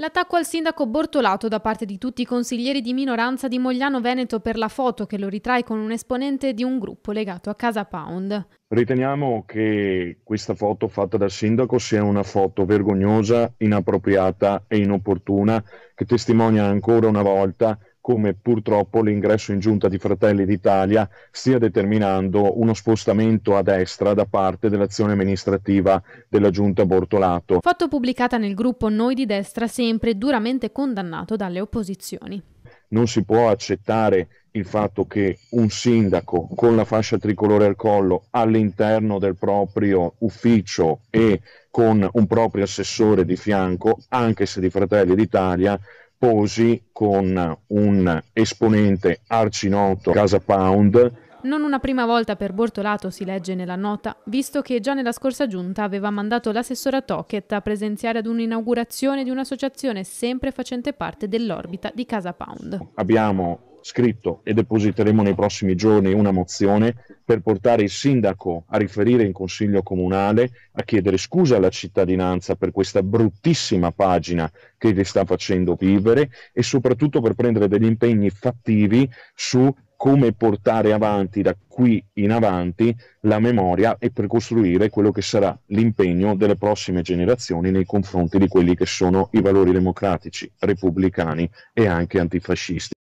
L'attacco al sindaco Bortolato da parte di tutti i consiglieri di minoranza di Mogliano Veneto per la foto che lo ritrae con un esponente di un gruppo legato a Casa Pound. Riteniamo che questa foto fatta dal sindaco sia una foto vergognosa, inappropriata e inopportuna che testimonia ancora una volta come purtroppo l'ingresso in giunta di Fratelli d'Italia stia determinando uno spostamento a destra da parte dell'azione amministrativa della giunta Bortolato. Foto pubblicata nel gruppo Noi di destra sempre duramente condannato dalle opposizioni. Non si può accettare il fatto che un sindaco con la fascia tricolore al collo all'interno del proprio ufficio e con un proprio assessore di fianco, anche se di Fratelli d'Italia, posi con un esponente arcinoto Casa Pound. Non una prima volta per Bortolato si legge nella nota, visto che già nella scorsa giunta aveva mandato l'assessora Tocket a presenziare ad un'inaugurazione di un'associazione sempre facente parte dell'orbita di Casa Pound. Abbiamo scritto e depositeremo nei prossimi giorni una mozione per portare il sindaco a riferire in consiglio comunale, a chiedere scusa alla cittadinanza per questa bruttissima pagina che gli sta facendo vivere e soprattutto per prendere degli impegni fattivi su come portare avanti da qui in avanti la memoria e per costruire quello che sarà l'impegno delle prossime generazioni nei confronti di quelli che sono i valori democratici, repubblicani e anche antifascisti.